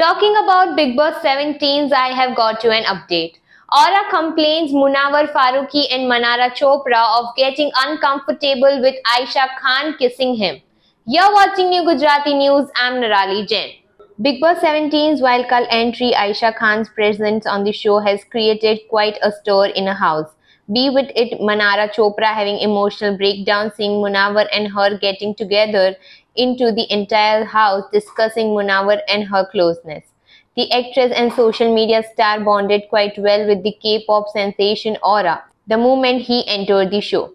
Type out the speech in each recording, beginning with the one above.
Talking about Bigg Boss 17s, I have got you an update. Aoora complains Munawar Faruqui and Mannara Chopra of getting uncomfortable with Ayesha Khan kissing him. You're watching New Gujarati News. I'm Nirali Jain. Bigg Boss 17's wildcard entry Ayesha Khan's presence on the show has created quite a stir in a house. Be with it Mannara Chopra having emotional breakdown seeing Munawar and her getting together into the entire house discussing Munawar and her closeness. The actress and social media star bonded quite well with the K-pop sensation Aoora the moment he entered the show.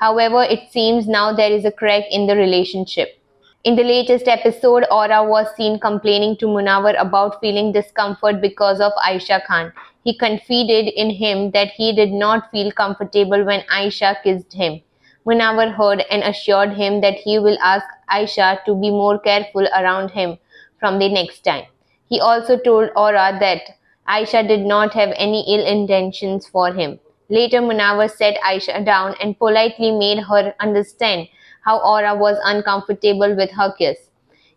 However, it seems now there is a crack in the relationship. In the latest episode, Aoora was seen complaining to Munawar about feeling discomfort because of Ayesha Khan. He confided in him that he did not feel comfortable when Ayesha kissed him. Munawar heard and assured him that he will ask Ayesha to be more careful around him from the next time. He also told Aoora that Ayesha did not have any ill intentions for him. Later, Munawar set Ayesha down and politely made her understand how Aoora was uncomfortable with her kiss.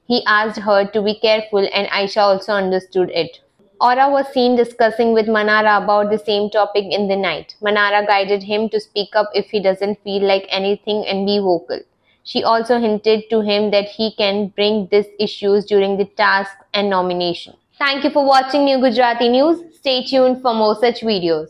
He asked her to be careful and Ayesha also understood it. Aoora was seen discussing with Mannara about the same topic in the night. Mannara guided him to speak up if he doesn't feel like anything and be vocal. She also hinted to him that he can bring these issues during the task and nomination. Thank you for watching New Gujarati News. Stay tuned for more such videos.